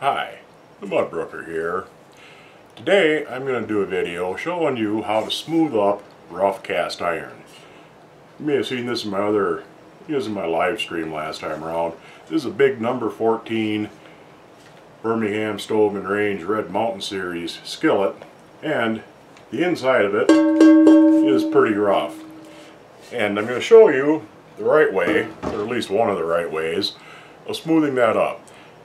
Hi, the Mudbrooker here. Today I'm going to do a video showing you how to smooth up rough cast iron. You may have seen this in my other, using my live stream last time around. This is a big number 14 Birmingham Stove and Range Red Mountain Series skillet and the inside of it is pretty rough. And I'm going to show you the right way, or at least one of the right ways, of smoothing that up.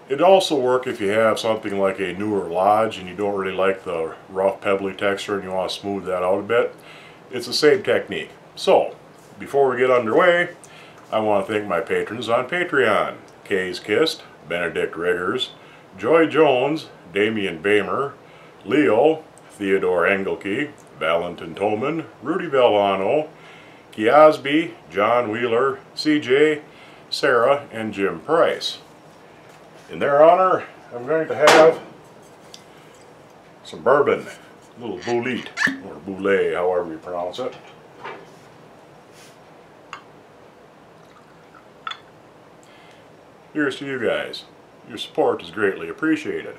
It'd also work if you have something like a newer Lodge and you don't really like the rough pebbly texture and you want to smooth that out a bit. It's the same technique. So, before we get underway, I want to thank my patrons on Patreon. Kay's Kist, Benedict Riggers, Joy Jones, Damian Bamer, Leo, Theodore Engelke, Valentin Toman, Rudy Vellano, Kiasby, John Wheeler, CJ, Sarah, and Jim Price. In their honor, I'm going to have some bourbon, a little Bulleit, or Bulleit, however you pronounce it. Here's to you guys. Your support is greatly appreciated.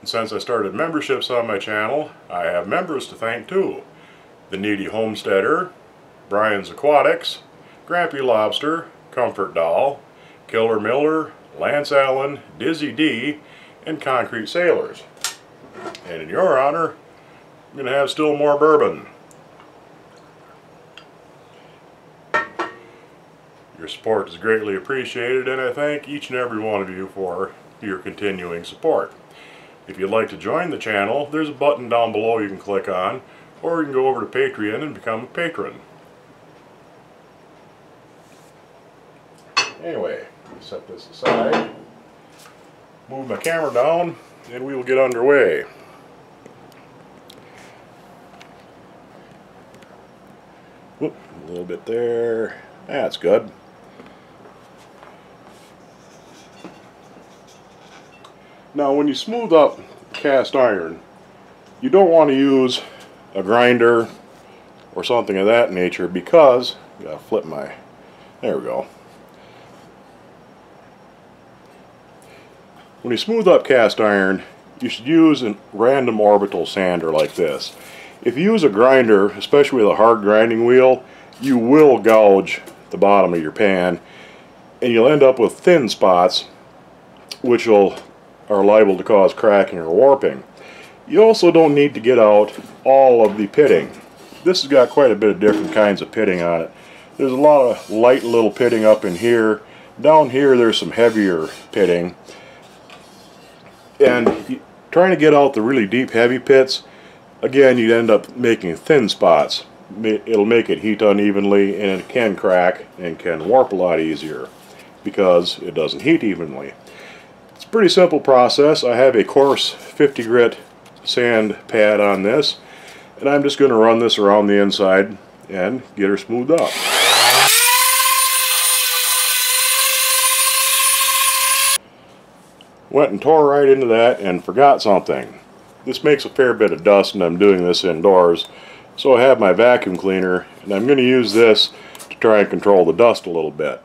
And since I started memberships on my channel, I have members to thank too. The Needy Homesteader, Brian's Aquatics, Grampy Lobster, Comfort Doll, Killer Miller, Lance Allen, Dizzy D, and Concrete Sailors. And in your honor, I'm going to have still more bourbon. Your support is greatly appreciated and I thank each and every one of you for your continuing support. If you'd like to join the channel, there's a button down below you can click on, or you can go over to Patreon and become a patron. Anyway, set this aside, move my camera down, and we will get underway. Whoop, a little bit there. That's good. Now when you smooth up cast iron, you don't want to use a grinder or something of that nature because, gotta flip my, there we go. When you smooth up cast iron, you should use a random orbital sander like this. If you use a grinder, especially with a hard grinding wheel, you will gouge the bottom of your pan and you'll end up with thin spots which will are liable to cause cracking or warping. You also don't need to get out all of the pitting. This has got quite a bit of different kinds of pitting on it. There's a lot of light little pitting up in here. Down here there's some heavier pitting. And trying to get out the really deep heavy pits, again you end up making thin spots. It'll make it heat unevenly and it can crack and can warp a lot easier because it doesn't heat evenly. It's a pretty simple process. I have a coarse 50 grit sand pad on this and I'm just going to run this around the inside and get her smoothed up. Went and tore right into that and forgot something. This makes a fair bit of dust and I'm doing this indoors. So I have my vacuum cleaner and I'm going to use this to try and control the dust a little bit.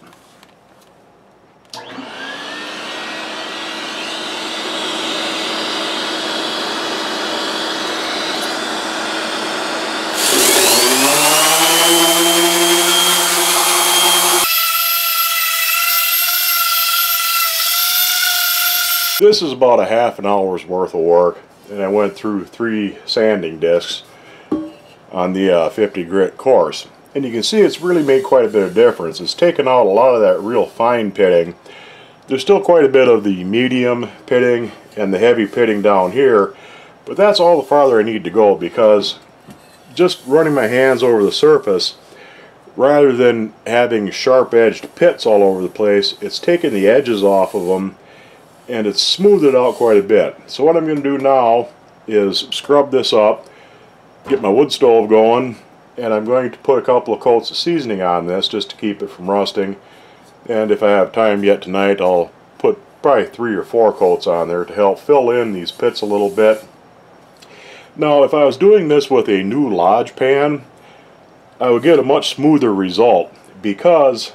This is about a half an hour's worth of work and I went through three sanding discs on the uh, 50 grit coarse and you can see it's really made quite a bit of difference. It's taken out a lot of that real fine pitting. There's still quite a bit of the medium pitting and the heavy pitting down here but that's all the farther I need to go because just running my hands over the surface rather than having sharp edged pits all over the place it's taking the edges off of them and it's smoothed it out quite a bit. So what I'm going to do now is scrub this up, get my wood stove going, and I'm going to put a couple of coats of seasoning on this just to keep it from rusting. And if I have time yet tonight, I'll put probably three or four coats on there to help fill in these pits a little bit. Now, if I was doing this with a new Lodge pan, I would get a much smoother result because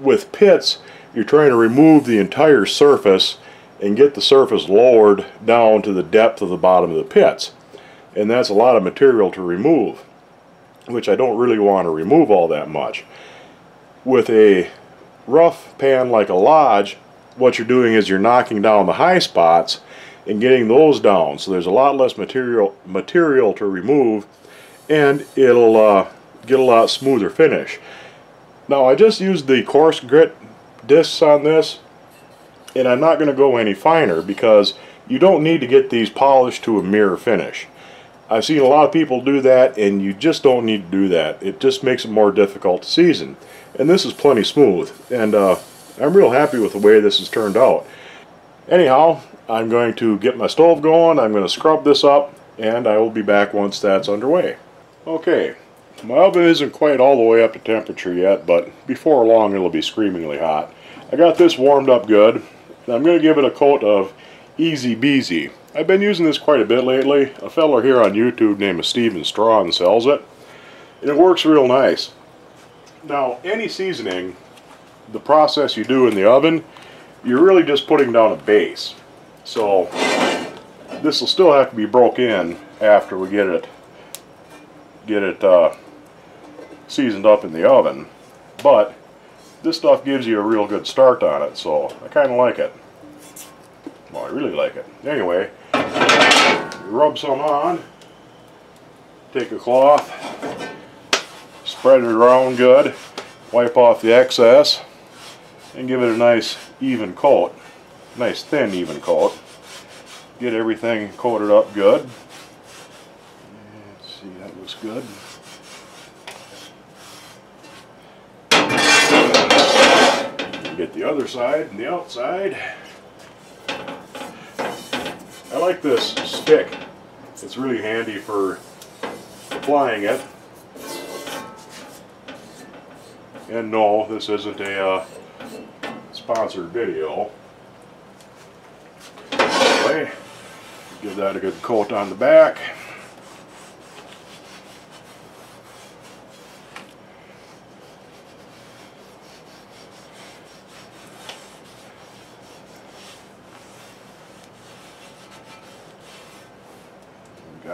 with pits, you're trying to remove the entire surface and get the surface lowered down to the depth of the bottom of the pits. And that's a lot of material to remove, which I don't really want to remove all that much. With a rough pan like a Lodge, what you're doing is you're knocking down the high spots and getting those down. So there's a lot less material material to remove and it'll uh, get a lot smoother finish. Now I just used the coarse grit discs on this and I'm not going to go any finer because you don't need to get these polished to a mirror finish. I've seen a lot of people do that and you just don't need to do that. It just makes it more difficult to season. And this is plenty smooth and uh, I'm real happy with the way this has turned out. Anyhow, I'm going to get my stove going, I'm going to scrub this up, and I will be back once that's underway. Okay, my oven isn't quite all the way up to temperature yet, but before long it'll be screamingly hot. I got this warmed up good, I'm going to give it a coat of Easy Beezy. I've been using this quite a bit lately. A fellow here on YouTube named Steven Strawn sells it, and it works real nice. Now, any seasoning, the process you do in the oven, you're really just putting down a base. So this will still have to be broke in after we get it get it uh, seasoned up in the oven. But this stuff gives you a real good start on it, so I kind of like it. Well, I really like it. Anyway, rub some on, take a cloth, spread it around good, wipe off the excess, and give it a nice even coat nice thin even coat. Get everything coated up good. Let's see, that looks good. Get the other side and the outside. I like this stick. It's really handy for applying it. And no, this isn't a uh, sponsored video way. Give that a good coat on the back.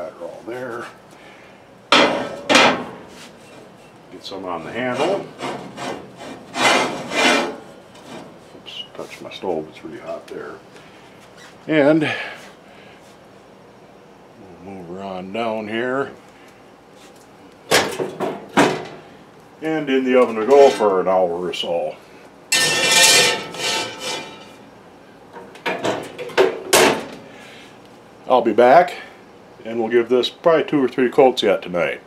It all there. Get some on the handle. Oops, touched my stove, it's really hot there. And we'll move her on down here. And in the oven to go for an hour or so. I'll be back and we'll give this probably two or three coats yet tonight.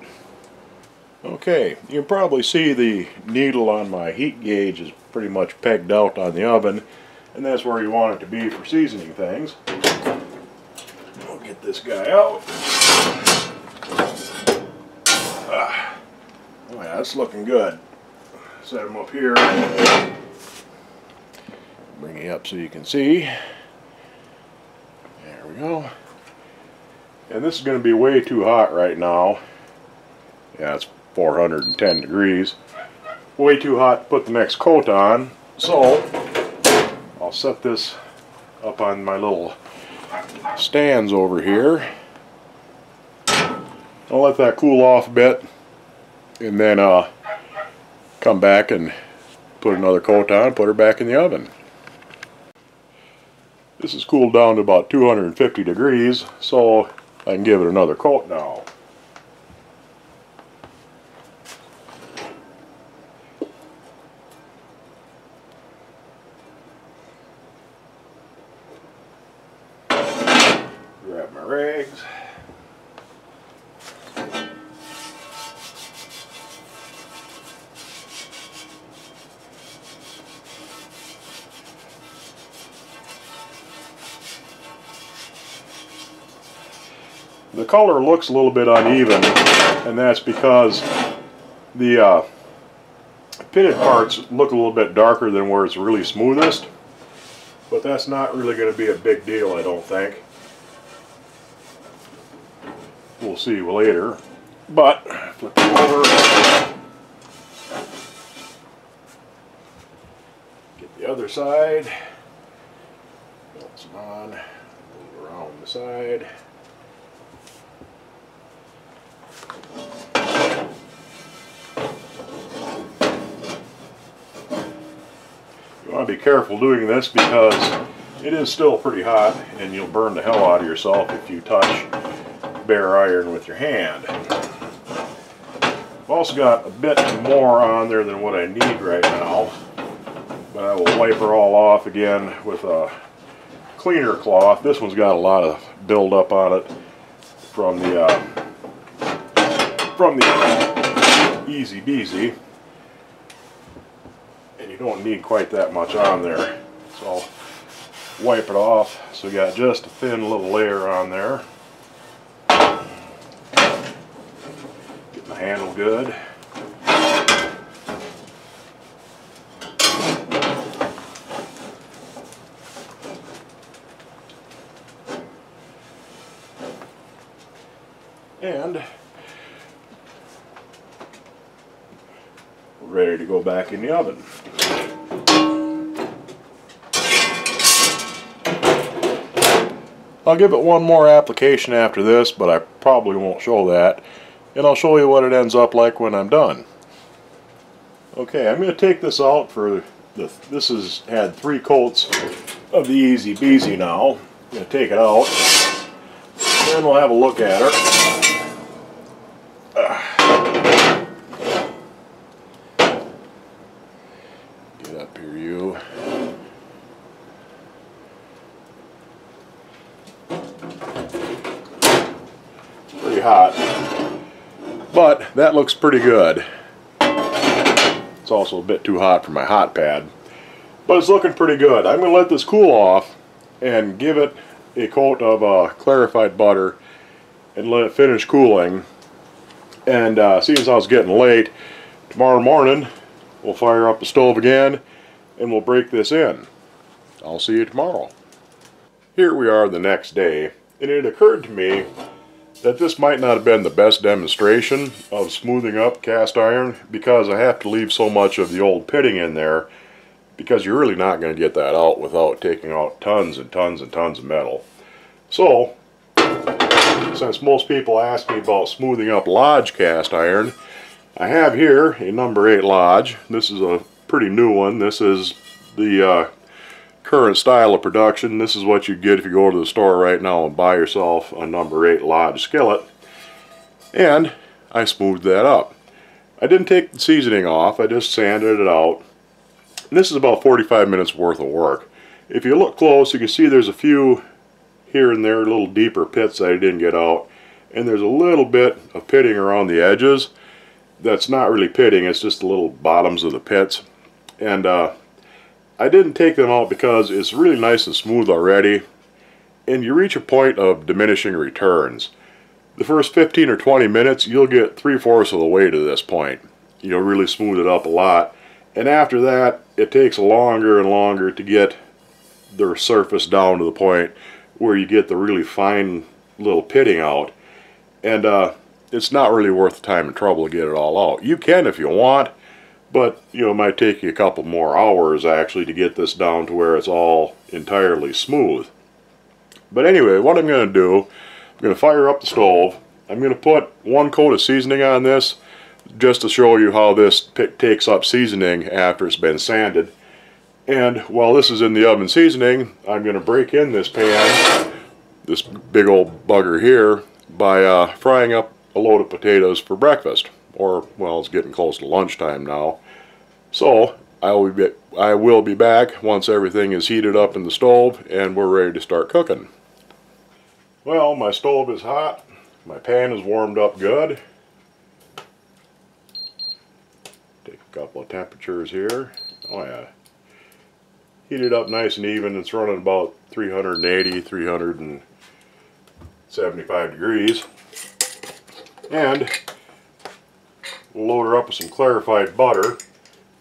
Okay, you can probably see the needle on my heat gauge is pretty much pegged out on the oven and that's where you want it to be for seasoning things. We'll get this guy out. Ah. Oh yeah, that's looking good. Set him up here. Bring it up so you can see. There we go. And this is going to be way too hot right now. Yeah, it's 410 degrees. Way too hot to put the next coat on. So, I'll set this up on my little stands over here. I'll let that cool off a bit and then uh, come back and put another coat on put her back in the oven. This is cooled down to about 250 degrees so I can give it another coat now. Color looks a little bit uneven, and that's because the uh, pitted parts look a little bit darker than where it's really smoothest. But that's not really going to be a big deal, I don't think. We'll see later. But, flip it over. Get the other side. Some on, move around the side. You want to be careful doing this because it is still pretty hot and you'll burn the hell out of yourself if you touch bare iron with your hand. I've also got a bit more on there than what I need right now, but I will wipe her all off again with a cleaner cloth. This one's got a lot of buildup on it from the uh, from the Easy Beezy, and you don't need quite that much on there. So I'll wipe it off. So we got just a thin little layer on there. Get the handle good. And we're ready to go back in the oven. I'll give it one more application after this, but I probably won't show that. And I'll show you what it ends up like when I'm done. Okay, I'm going to take this out for the, this has had three coats of the Easy Beezy now. I'm going to take it out, and we'll have a look at her. Get up here, you. pretty hot. But that looks pretty good. It's also a bit too hot for my hot pad. But it's looking pretty good. I'm going to let this cool off and give it a coat of uh, clarified butter and let it finish cooling. And uh, seeing as I was getting late, tomorrow morning we'll fire up the stove again and we'll break this in. I'll see you tomorrow. Here we are the next day, and it occurred to me that this might not have been the best demonstration of smoothing up cast iron because I have to leave so much of the old pitting in there because you're really not going to get that out without taking out tons and tons and tons of metal. So, since most people ask me about smoothing up Lodge cast iron, I have here a number 8 Lodge. This is a pretty new one. This is the uh, current style of production. This is what you get if you go to the store right now and buy yourself a number 8 Lodge skillet. And I smoothed that up. I didn't take the seasoning off, I just sanded it out. And this is about 45 minutes worth of work. If you look close, you can see there's a few here and there, little deeper pits that I didn't get out. And there's a little bit of pitting around the edges. That's not really pitting, it's just the little bottoms of the pits. And uh, I didn't take them out because it's really nice and smooth already. And you reach a point of diminishing returns. The first 15 or 20 minutes, you'll get three-fourths of the way to this point. You'll really smooth it up a lot. And after that, it takes longer and longer to get the surface down to the point where you get the really fine little pitting out. And uh, it's not really worth the time and trouble to get it all out. You can if you want, but you know, it might take you a couple more hours actually to get this down to where it's all entirely smooth. But anyway, what I'm going to do, I'm going to fire up the stove. I'm going to put one coat of seasoning on this just to show you how this takes up seasoning after it's been sanded. And while this is in the oven seasoning, I'm going to break in this pan, this big old bugger here, by uh, frying up a load of potatoes for breakfast. Or, well, it's getting close to lunchtime now. So, I will be, I will be back once everything is heated up in the stove and we're ready to start cooking. Well, my stove is hot. My pan is warmed up good. Take a couple of temperatures here. Oh yeah. Heat it up nice and even. It's running about 380, 375 degrees. And load her up with some clarified butter.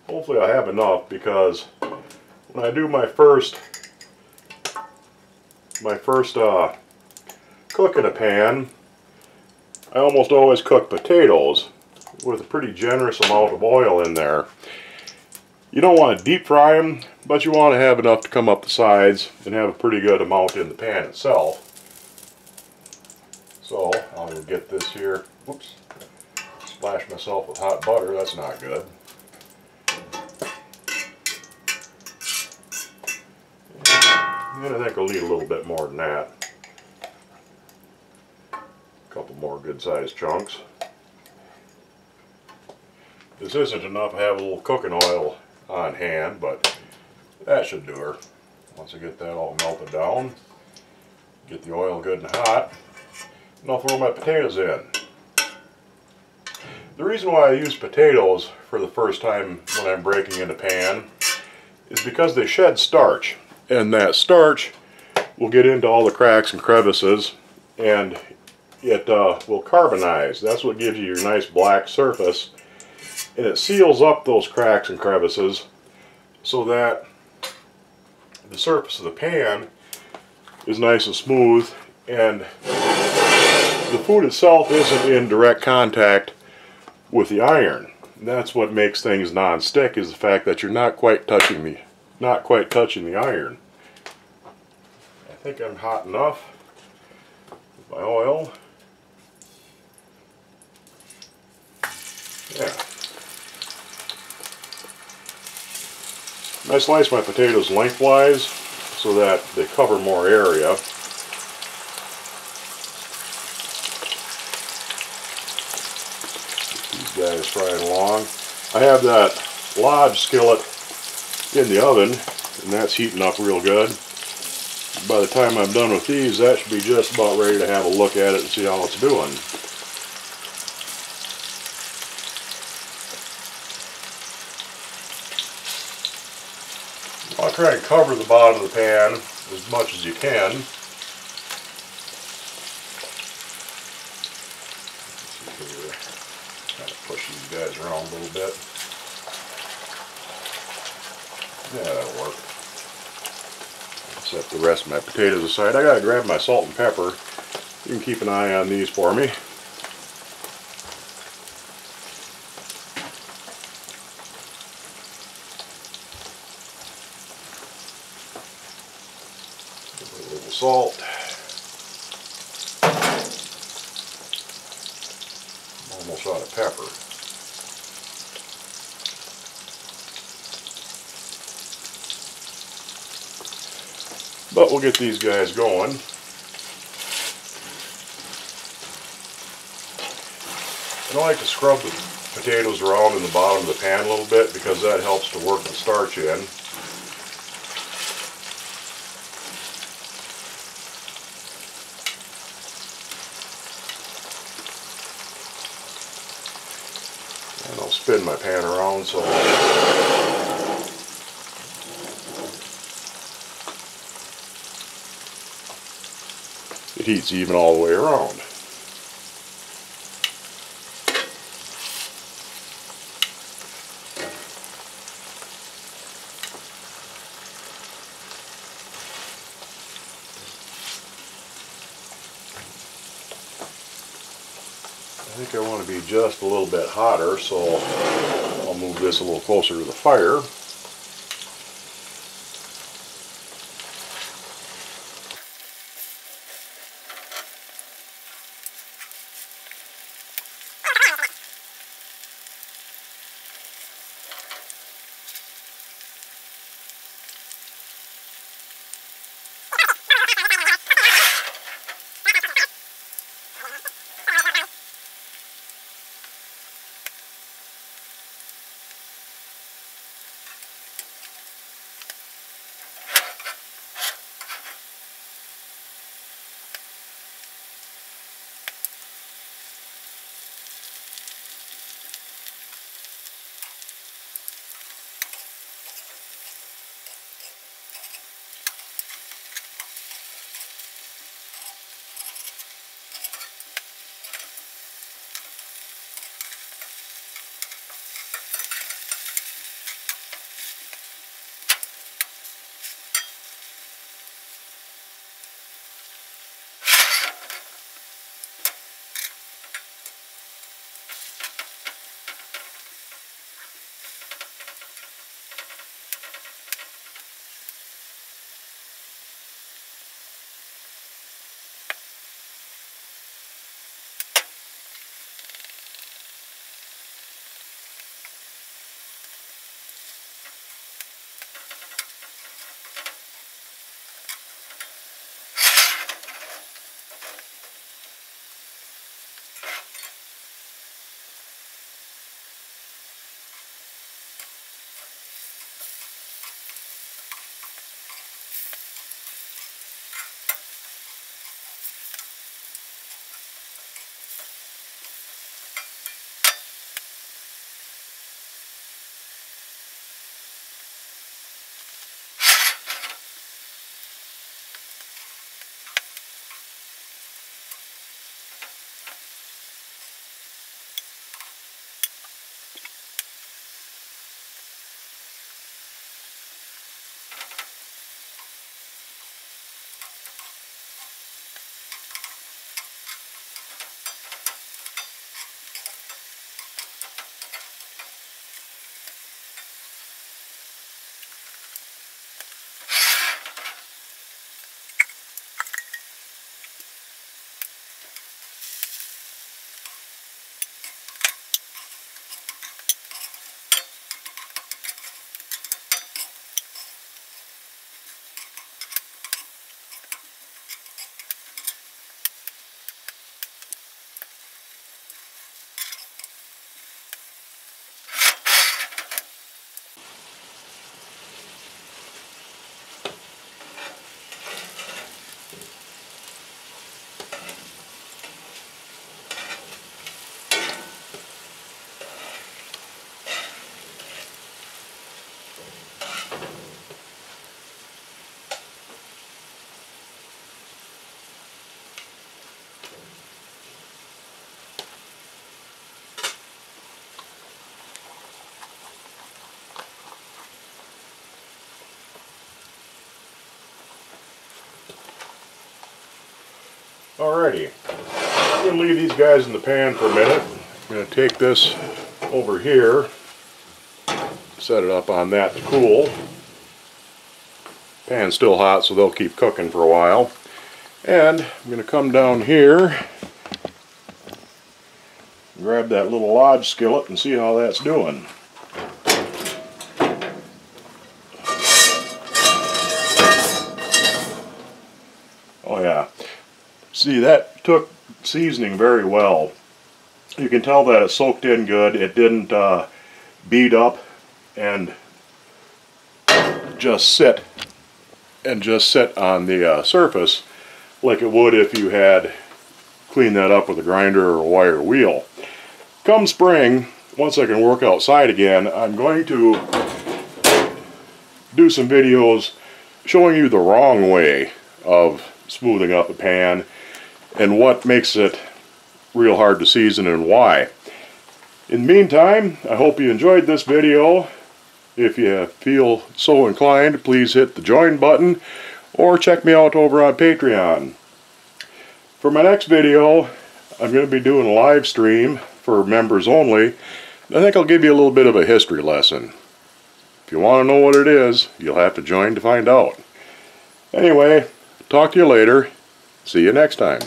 Hopefully I have enough because when I do my first my first uh, cook in a pan, I almost always cook potatoes with a pretty generous amount of oil in there. You don't want to deep fry them, but you want to have enough to come up the sides and have a pretty good amount in the pan itself. So I'll get this here. Whoops. Splash myself with hot butter. That's not good. And I think I'll need a little bit more than that. A couple more good sized chunks. This isn't enough. I have a little cooking oil on hand, but that should do her. Once I get that all melted down, get the oil good and hot, and I'll throw my potatoes in. The reason why I use potatoes for the first time when I'm breaking in a pan is because they shed starch and that starch will get into all the cracks and crevices and it uh, will carbonize. That's what gives you your nice black surface and it seals up those cracks and crevices so that the surface of the pan is nice and smooth and the food itself isn't in direct contact with the iron. That's what makes things non-stick is the fact that you're not quite touching the not quite touching the iron. I think I'm hot enough with my oil. Yeah. I slice my potatoes lengthwise so that they cover more area. Guys along. I have that Lodge skillet in the oven and that's heating up real good. By the time I'm done with these, that should be just about ready to have a look at it and see how it's doing. I'll try and cover the bottom of the pan as much as you can. Kind of push these guys around a little bit. Yeah, that'll work. Set the rest of my potatoes aside. I gotta grab my salt and pepper. You can keep an eye on these for me. A little salt. Almost out of pepper. But we'll get these guys going. I like to scrub the potatoes around in the bottom of the pan a little bit because that helps to work the starch in. And I'll spin my pan around so it heats even all the way around. I think I want to be just a little bit hotter, so I'll move this a little closer to the fire. Alrighty, I'm going to leave these guys in the pan for a minute. I'm going to take this over here, set it up on that to cool. Pan's still hot so they'll keep cooking for a while. And I'm going to come down here, grab that little lodge skillet and see how that's doing. Oh yeah. See that took seasoning very well. You can tell that it soaked in good. It didn't uh, beat up and just sit and just sit on the uh, surface like it would if you had cleaned that up with a grinder or a wire wheel. Come spring, once I can work outside again, I'm going to do some videos showing you the wrong way of smoothing up a pan and what makes it real hard to season and why. In the meantime, I hope you enjoyed this video. If you feel so inclined, please hit the join button or check me out over on Patreon. For my next video, I'm going to be doing a live stream for members only. I think I'll give you a little bit of a history lesson. If you want to know what it is, you'll have to join to find out. Anyway, talk to you later. See you next time.